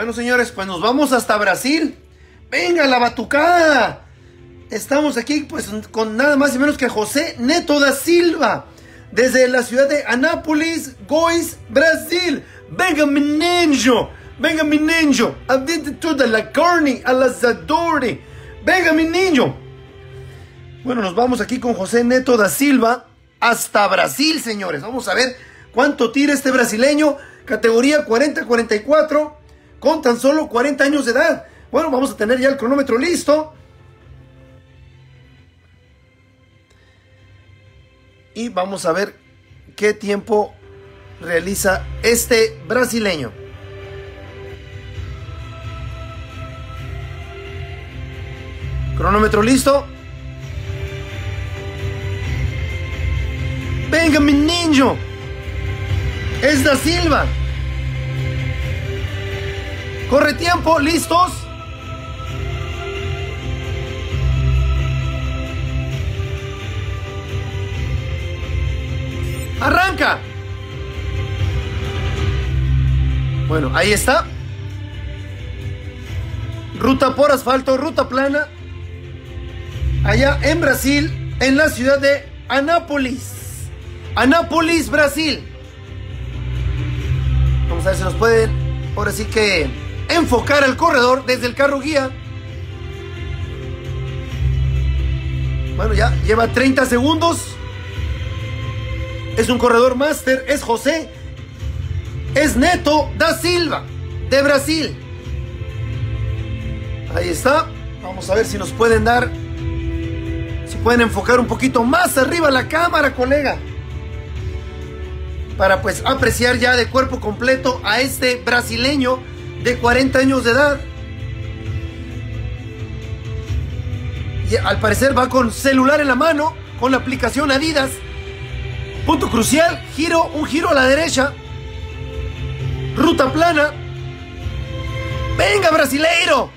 Bueno, señores, pues nos vamos hasta Brasil. Venga, la batucada. Estamos aquí pues con nada más y menos que José Neto da Silva. Desde la ciudad de Anápolis, Goiás, Brasil. Venga, mi niño. Venga, mi niño. Adentro toda la carne al asador. Venga, mi niño. Bueno, nos vamos aquí con José Neto da Silva hasta Brasil, señores. Vamos a ver cuánto tira este brasileño. Categoría 40-44 con tan solo 40 años de edad. Bueno, vamos a tener ya el cronómetro listo. Y vamos a ver qué tiempo realiza este brasileño. Cronómetro listo. Venga, mi niño. Es da Silva. Corre tiempo, listos. Arranca. Bueno, ahí está. Ruta por asfalto, ruta plana. Allá en Brasil, en la ciudad de Anápolis. Anápolis, Brasil. Vamos a ver si nos pueden, ahora sí que, enfocar al corredor desde el carro guía. Bueno, ya lleva 30 segundos. Es un corredor máster, es José. Es Neto da Silva, de Brasil. Ahí está. Vamos a ver si nos pueden dar. Si pueden enfocar un poquito más arriba la cámara, colega. Para pues apreciar ya de cuerpo completo a este brasileño de 40 años de edad. Y al parecer va con celular en la mano, con la aplicación Adidas. Punto crucial, giro, un giro a la derecha. Ruta plana. Venga, brasileiro.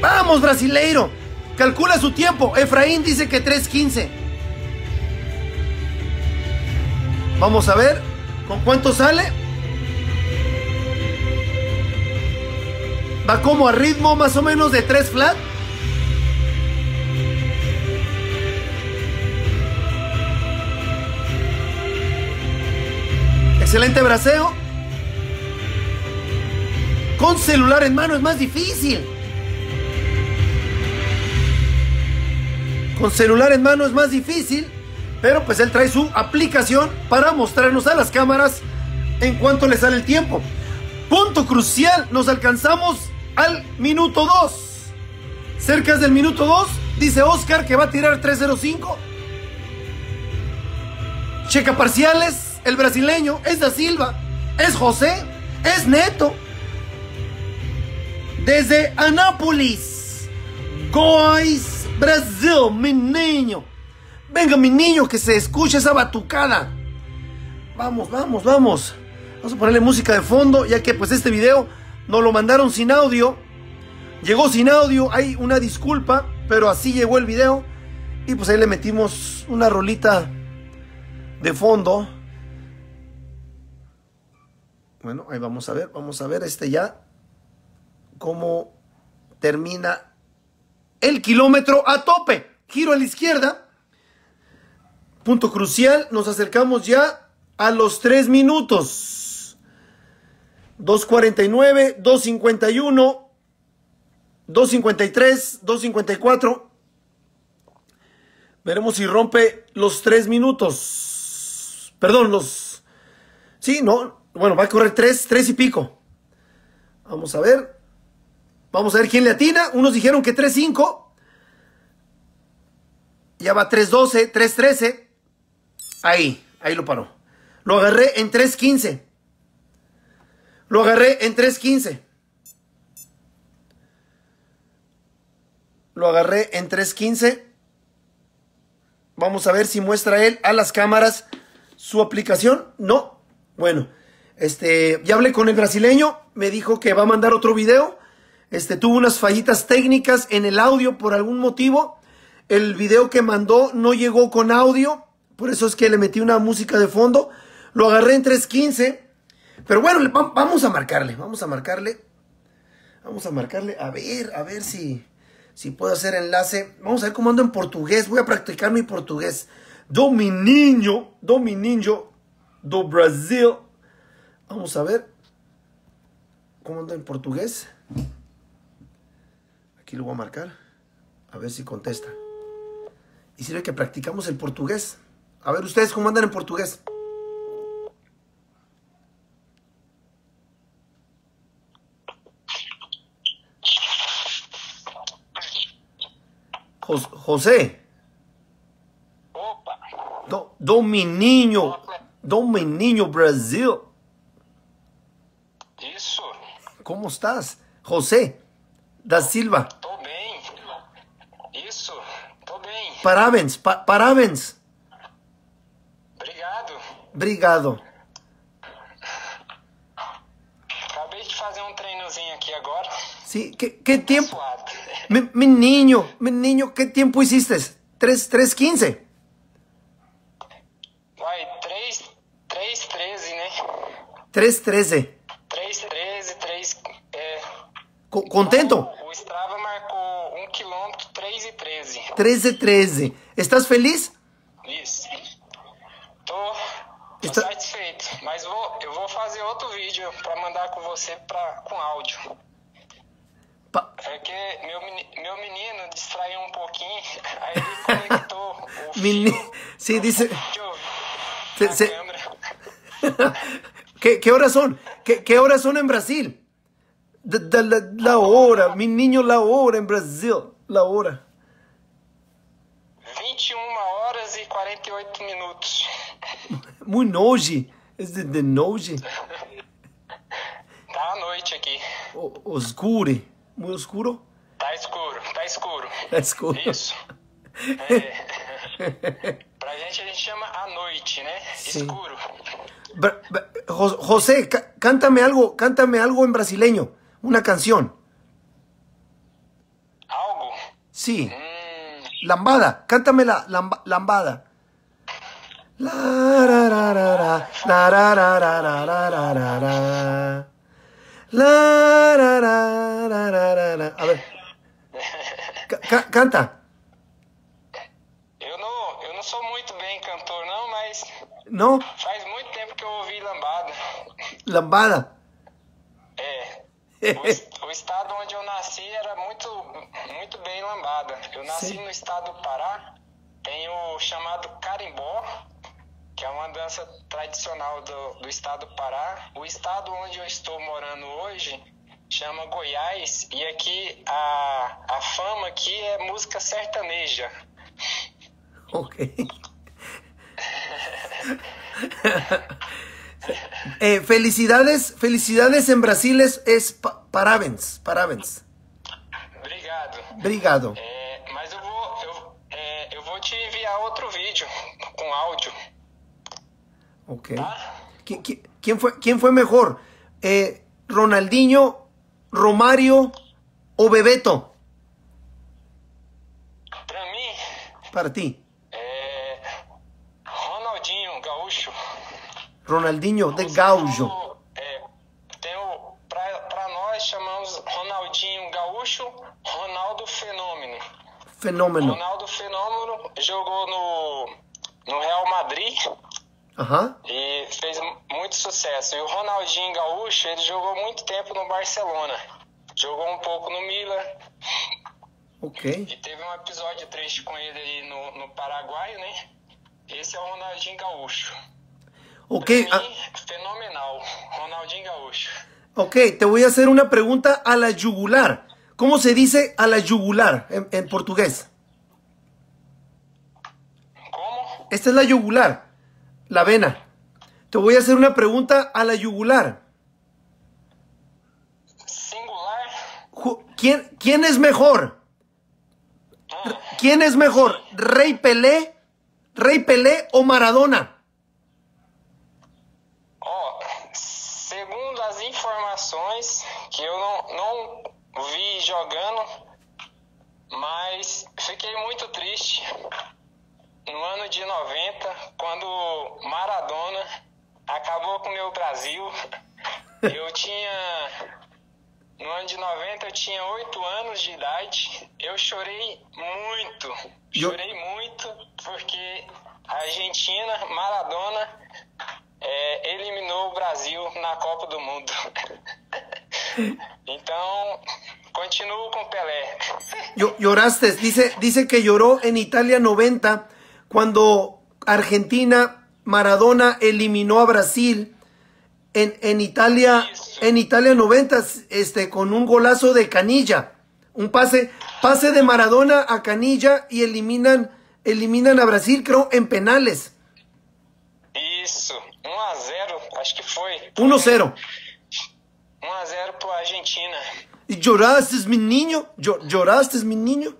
Vamos, brasileiro. Calcula su tiempo. Efraín dice que 3.15. Vamos a ver con cuánto sale. Va como a ritmo más o menos de 3 flat. Excelente braceo. Con celular en mano es más difícil. Con celular en mano es más difícil. Pero pues él trae su aplicación para mostrarnos a las cámaras en cuanto le sale el tiempo. Punto crucial. Nos alcanzamos al minuto 2. Cerca del minuto 2. Dice Oscar que va a tirar 305. Checa parciales el brasileño, es Da Silva, es José, es Neto. Desde Anápolis, Goiás, Brasil, mi niño. Venga, mi niño, que se escuche esa batucada. Vamos, vamos, vamos. Vamos a ponerle música de fondo, ya que pues este video nos lo mandaron sin audio. Llegó sin audio, hay una disculpa, pero así llegó el video. Y pues ahí le metimos una rolita de fondo. Bueno, ahí vamos a ver, vamos a ver este ya cómo termina el kilómetro a tope. Giro a la izquierda. Punto crucial, nos acercamos ya a los 3 minutos. 2.49, 2.51, 2.53, 2.54. Veremos si rompe los 3 minutos. Perdón, los... Sí, no, bueno, va a correr tres, tres y pico. Vamos a ver. Vamos a ver quién le atina. Unos dijeron que 3-5. Ya va 3-12, 3-13. Ahí, ahí lo paró. Lo agarré en 3-15. Lo agarré en 3-15. Lo agarré en 3.15. Vamos a ver si muestra él a las cámaras su aplicación. No. Bueno, este, ya hablé con el brasileño, me dijo que va a mandar otro video. Este, tuvo unas fallitas técnicas en el audio por algún motivo. El video que mandó no llegó con audio, por eso es que le metí una música de fondo. Lo agarré en 315, Pero bueno, vamos a marcarle, vamos a marcarle. Vamos a marcarle, a ver, a ver si, si puedo hacer enlace. Vamos a ver cómo ando en portugués. Voy a practicar mi portugués. Do mi niño, do mi niño, do Brasil. Vamos a ver cómo ando en portugués. Aquí lo voy a marcar. A ver si contesta. Y sirve que practicamos el portugués. A ver ustedes cómo andan en portugués. José. Opa. Do, do menino. Do menino Brasil. Isso. Como estás? José da Silva. Tô bem. Isso. Tô bem. Parabéns. Pa parabéns. Obrigado. Obrigado. Acabei de fazer um treinozinho aqui agora. Sim. Que, que tempo? Suado. Mi, menino, menino, ¿qué tiempo hiciste? ¿3, 3.15? Vai, 3, 3, 13, né? 3.13. 3, 13, 3. É, Co- ¿Contento? o Strava marcou 1 km 3 e 13. 13.13. ¿Estás feliz? Conectou o Meni- fio Sí, dice... Se- se-. ¿Qué, qué horas son? ¿Qué, qué horas son en Brasil? Da- da- la, la hora, mi niño, la hora en Brasil. La hora. 21 horas e 48 minutos. Muy noche. Es de, de noche. Tá à noite aqui. O- oscure. Muy oscuro. Tá escuro, tá escuro. Tá escuro. Isso. É. Pra gente a gente chama à noite, né? Sim. Escuro. Bra- bra- Jo- José, cántame algo, cántame algo en brasileño. Una canción. Algo? Sí. Hum, Lambada, cántame la lamba- lambada. La, ra, ra, ra, ra, la, ra, ra, ra, ra, ra, ra, ra, ra. La, ra, ra, ra, ra, ra, ra. A ver. Ca- ca- canta. Não, faz muito tempo que eu ouvi lambada. lambada. É. O, o estado onde eu nasci era muito, muito bem lambada. Eu nasci Sim. no estado do Pará. Tem o chamado carimbó, que é uma dança tradicional do, do estado do Pará. O estado onde eu estou morando hoje chama Goiás e aqui a, a fama aqui é música sertaneja. Ok. Eh, felicidades, felicidades en Brasil es, es pa- parabéns, parabéns. Obrigado. Obrigado. É, mas eu vou, eu, é, eu vou te enviar outro vídeo com áudio, Ok. tá? ¿Qui- qui- ¿Quién fue, quién fue mejor? Eh, ¿Ronaldinho, Romario o Bebeto? Pra mim, Para ti. Ronaldinho de falou, É, pra nós chamamos Ronaldinho Gaúcho, Ronaldo Fenômeno. Fenómeno. Ronaldo Fenômeno jogou no, no Real Madrid Ajá. e fez muito sucesso. E o Ronaldinho Gaúcho, ele jogou muito tempo no Barcelona. Jogou um pouco no Milan Ok. e teve um episódio triste com ele ali no, no Paraguai, né? Esse é o Ronaldinho Gaúcho. Ok. Ah, mim, fenomenal. Ronaldinho Gaúcho. ok, te voy a hacer una pregunta a la yugular. ¿Cómo se dice a la yugular en, en portugués? Como? Esta es la yugular, la vena. Te voy a hacer una pregunta a la yugular. Singular? ¿Quién, quién es mejor? Ah, ¿Quién es mejor? ¿Rey Pelé? ¿Rey Pelé o Maradona? Informações que eu não, não vi jogando, mas fiquei muito triste no ano de 90, quando Maradona acabou com o meu Brasil. Eu tinha. No ano de 90 eu tinha 8 anos de idade. Eu chorei muito. Chorei muito porque a Argentina, Maradona, é, eliminou o Brasil na Copa do Mundo. Então, continuo com Pelé. Llo- Lloraste, dice, dice que lloró en Italia 90 cuando Argentina, Maradona eliminó a Brasil en, en Italia, en Italia 90, este, con un golazo de Canilla. Un pase, pase de Maradona a Canilla y eliminan, eliminan a Brasil, creo, en penales. Isso, 1 a 0 acho que. 1-0. 1 a 0 pro Argentina. ¿Y lloraste, mi niño? Llo- ¿Lloraste, mi niño?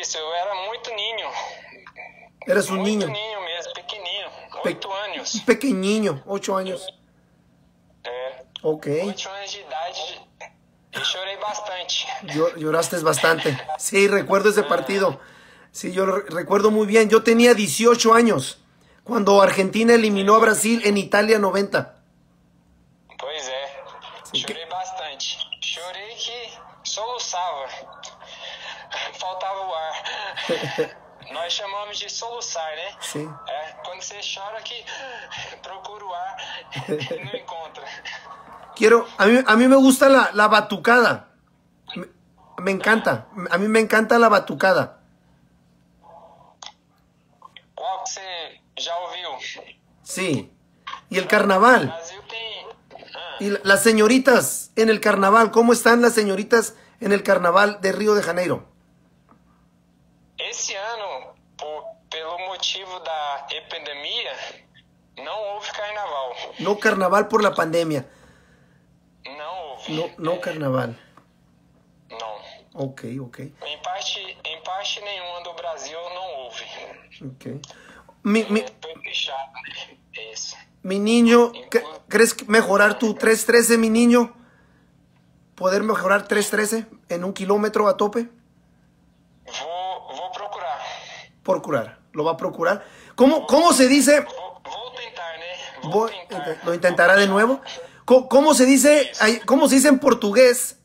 Isso, eu era muito ninho. Eras un muito niño. ninho mesmo, pequenininho. Pe- Oito anos. Pequeñiño, 8 años. É, Ok. oito anos de idade e chorei bastante. Llo- Lloraste bastante. Sí, recuerdo ese partido. Sí, yo recuerdo muy bien. Yo tenía 18 años cuando Argentina eliminó a Brasil en Italia 90. Chorei bastante. Chorei que soluçava. Faltava o ar. Nós chamamos de soluçar, né? Sim. É, quando você chora que procura o ar e não encontra. Quiero, a mí, a mí me gusta la, la batucada. Me, me encanta. A mí me encanta la batucada. Qual que você já ouviu? Sí. Y el carnaval. Y la- las señoritas en el carnaval. ¿Cómo están las señoritas en el carnaval de Río de Janeiro? esse ano, por, pelo motivo da epidemia, não houve carnaval. No carnaval por la pandemia. Não houve. No, no carnaval. Não. Ok, ok. Em parte, em parte nenhuma do Brasil não houve. ok. Mi, mi, É, foi fechado, né? Isso. Mi niño, ¿qué- ¿crees mejorar tu 313, mi niño? ¿Poder mejorar 313 en un kilómetro a tope? Vou, vou procurar. Procurar. ¿Lo va a procurar? ¿Cómo, cómo se dice? Vou, vou tentar, né? Vou Voy- tentar. ¿Lo intentará de nuevo? ¿Cómo, cómo se dice? ¿Cómo se dice en portugués?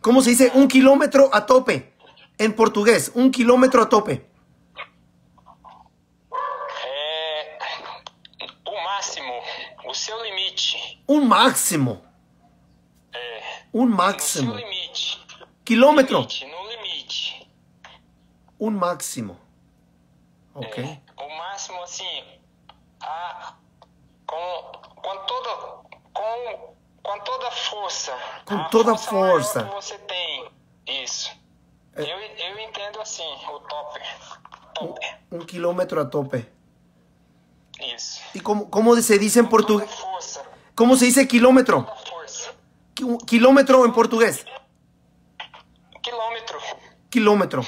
¿Cómo se dice un kilómetro a tope? En portugués, un kilómetro a tope. Un máximo. É, Un no seu máximo. limite. Kilómetro. Limite, no limite. Un máximo. Ok. É, o máximo, assim, a, com, com toda com, com toda força. Com toda força força. que você tem. Isso. É. Eu, eu entendo assim, o topper. Topper. Un kilómetro a tope. Isso. ¿Y cómo, cómo se Toda portugués? força. ¿Cómo se dice kilómetro? Kilómetro en portugués. Quilômetro. Kilómetro.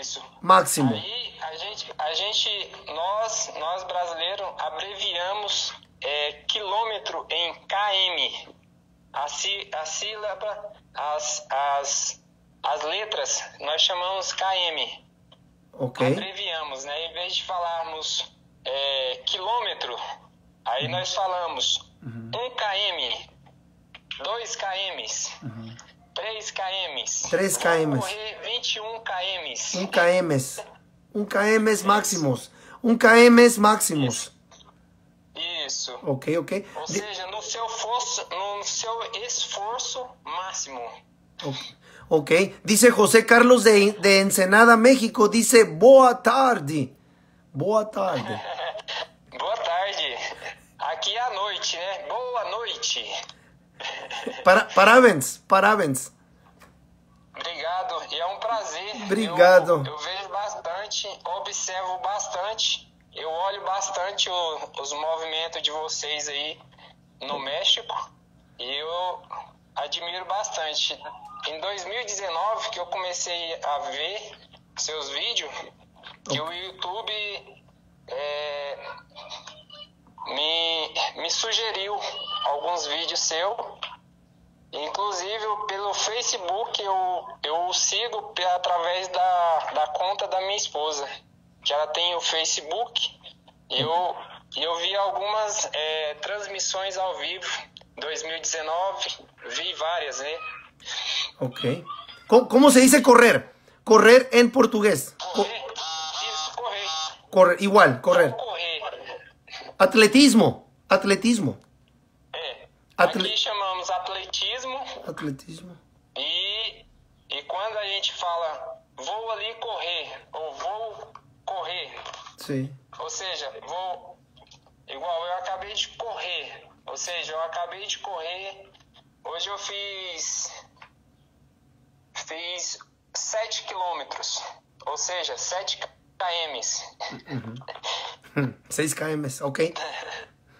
Isso. Máximo. Aí a gente, a gente nós, nós brasileiros abreviamos é, quilômetro em km. A, a sílaba, as, as, as letras, nós chamamos km. Ok. Abreviamos, né? Em vez de falarmos é, quilômetro, aí nós falamos 1 km, 2 km, 3 km. 3 Vou km. correr 21 km. Un km. Un km máximos. Un km máximos. Isso. Ok, ok. Ou Di- seja, no seu, esforço, no seu esforço máximo. ok. Ok. Dice José Carlos de, de Ensenada, México. Dice. Boa tarde. Boa tarde. Noite, né? Boa noite. Para, parabéns, parabéns. Obrigado. E é um prazer. Obrigado. Eu, eu vejo bastante, observo bastante. Eu olho bastante o- os movimentos de vocês aí no México. E eu admiro bastante. Em 2019 que eu comecei a ver seus vídeos, que o YouTube é, me, me sugeriu alguns vídeos seus. Inclusive pelo Facebook eu, eu sigo através da, da conta da minha esposa. Que ela tem o Facebook. E eu eu vi algumas é, transmissões ao vivo, 2019, vi várias, né? Ok. ¿Cómo, cómo se dice correr? Correr en portugués. Co- Correr, isso, correr. correr, igual, correr. Atletismo. Atletismo. É. Atle- Aqui chamamos atletismo Atletismo. e, e quando a gente fala vou ali correr ou vou correr, Sí. ou seja, vou igual eu acabei de correr, ou seja, eu acabei de correr, hoje eu fiz fiz 7 quilômetros, ou seja, 7 kms. 6 km, ok.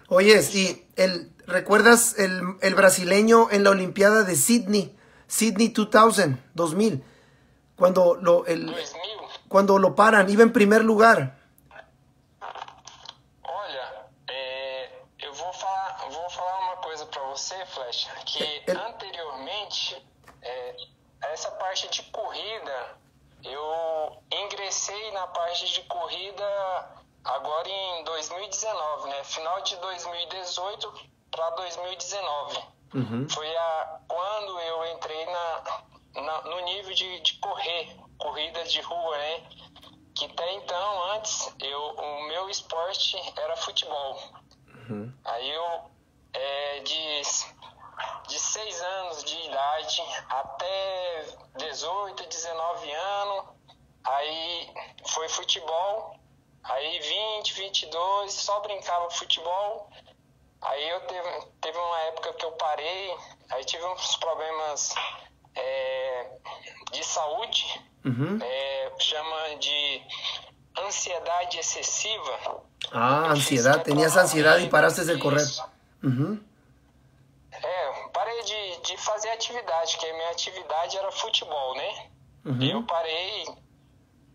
Oyes, y el, ¿recuerdas el, el brasileño en la Olimpiada de Sydney? Sydney 2000, 2000. Cuando lo, el, 2000, cuando lo paran, iba en primer lugar. Que anteriormente, é, essa parte de corrida, eu ingressei na parte de corrida agora em 2019, né? Final de 2018 para 2019. Foi a, quando eu entrei na, na- no nível de, de correr, corrida de rua, né? Que até então, antes, eu, o meu esporte era futebol. Aí eu, é, de, de 6 anos de idade até 18, 19 anos, aí foi futebol. Aí 20, 22, só brincava futebol. Aí eu teve, teve uma época que eu parei, aí tive uns problemas é, de saúde, Ujú. é, chama de ansiedade excessiva. Ah, Eu fiz ansiedad. Tenías ansiedad y paraste de correr. Ujú. É, parei de, de fazer atividade, que a minha atividade era futebol, né? Uhum. E eu parei,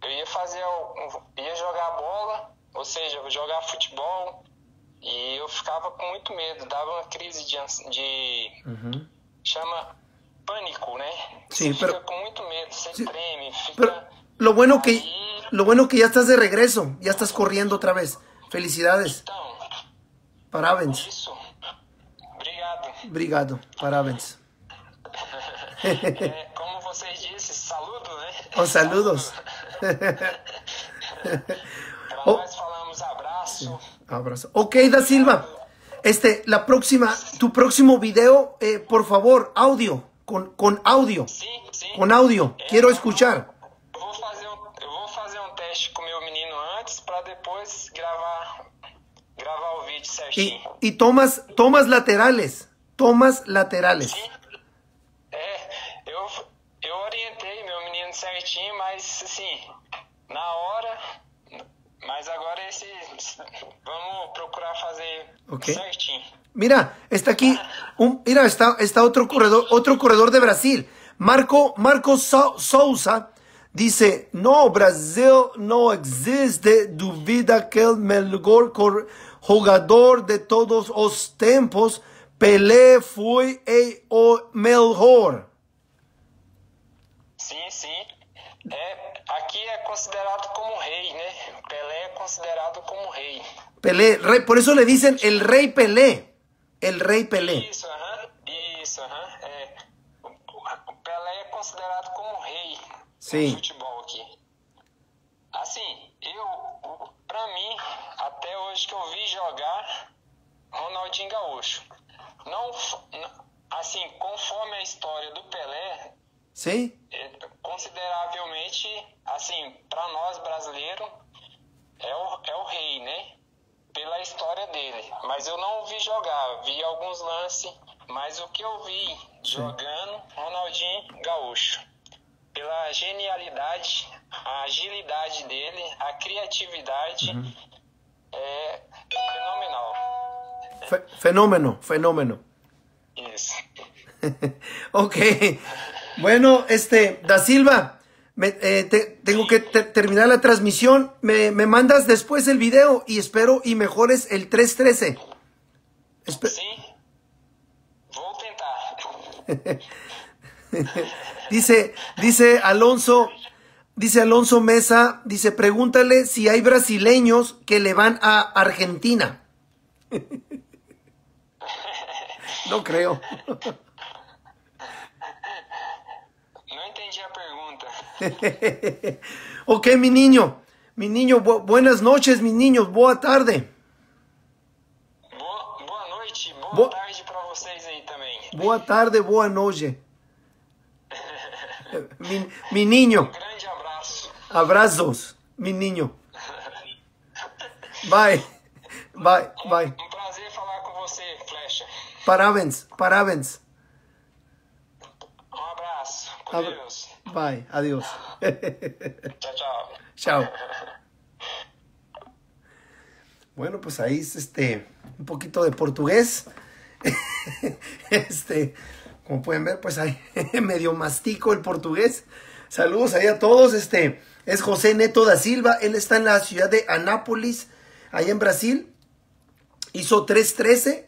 eu ia fazer, o- ia jogar bola, ou seja, jogar futebol, e eu ficava com muito medo, dava uma crise de, de Ujú. chama pânico, né? Sim, você pero- fica com muito medo, você Sí, treme, fica... Lo bueno que lo bueno que ya estás de regreso, ya estás corriendo otra vez. Felicidades. Então, Parabéns. isso. Obrigado. Obrigado. Parabéns. É, como vocês disseram, saludo, né? Oh, saludos. Oh. nós falamos abraço. Abrazo. Ok, Da Silva. Este, la próxima, tu próximo video, eh, por favor, audio, con, con audio, Sim, audio. Quiero escuchar. Eu vou fazer um, eu vou fazer um teste com meu menino antes pra depois gravar gravar o vídeo Y, certinho. y tomas, tomas laterales, tomas laterales. Sim. É, eu, eu orientei meu menino certinho, mas assim, na hora. Mas agora esse. Vamos procurar fazer Ok. certinho. Mira, está aquí, un, mira, está, está otro corredor, otro corredor de Brasil. Marco, Marco Sou- Souza dice, no, Brasil no existe, duvida que el mejor cor- jugador de todos los tiempos, Pelé el o mejor. Sim, sim. É, aqui é considerado como rei, né? Pelé é considerado como rei. Pelé, rey, por eso le dicen el rey Pelé, el rey Pelé. Isso, aham. Isso, aham. É, o, Pelé é considerado como rei Sim. no futebol aqui. Assim, eu, pra mim, até hoje que eu vi jogar, Ronaldinho Gaúcho. Não, assim, conforme a história do Pelé, ¿Sí? é, consideravelmente, assim, para nós brasileiros, é o, é o rei, né? Pela história dele. Mas eu não vi jogar, vi alguns lances, mas o que eu vi jogando, Ronaldinho Gaúcho. Pela genialidade, a agilidade dele, a criatividade, é fenomenal. Fe- fenómeno, fenómeno. Isso. ok. Bueno, este, Da Silva, me- eh, te- tengo que te- terminar la transmisión. Me, me mandas después el video y espero y mejores el 313. Espe- tentar. dice, dice Alonso, dice Alonso Mesa, dice, pregúntale si hay brasileños que le van a Argentina. no creo. Não entendi a pergunta. ok, mi niño. Mi niño, bu buenas noches, mis niños. Boa tarde. Boa, boa noite, boa Boa- tarde pra vocês aí também. Boa tarde, boa noche. Mi, mi niño. Um grande abraço. Abrazos, mi niño. Bye. Bye, bye. Um prazer falar com você, Flecha. Parabéns, parabéns. Deus. Bye, adiós. Tchau, tchau. Chao. Bueno, pues ahí es este un poquito de portugués. Este, como pueden ver, pues ahí medio mastico el portugués. Saludos ahí a todos. Este es José Neto da Silva. Él está en la ciudad de Anápolis, ahí en Brasil. Hizo 3.13,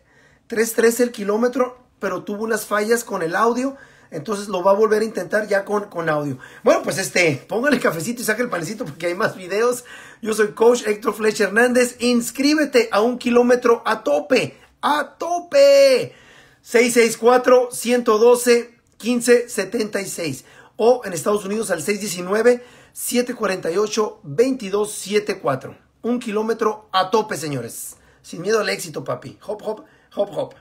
3.13 el kilómetro, pero tuvo unas fallas con el audio. Entonces lo va a volver a intentar ya con, con audio. Bueno, pues este, póngale cafecito y saque el panecito porque hay más videos. Yo soy coach Héctor Flecha Hernández. Inscríbete a un kilómetro a tope. ¡A tope! 664-112-1576. O en Estados Unidos al 619-748-2274. Un kilómetro a tope, señores. Sin miedo al éxito, papi. Hop, hop, hop, hop.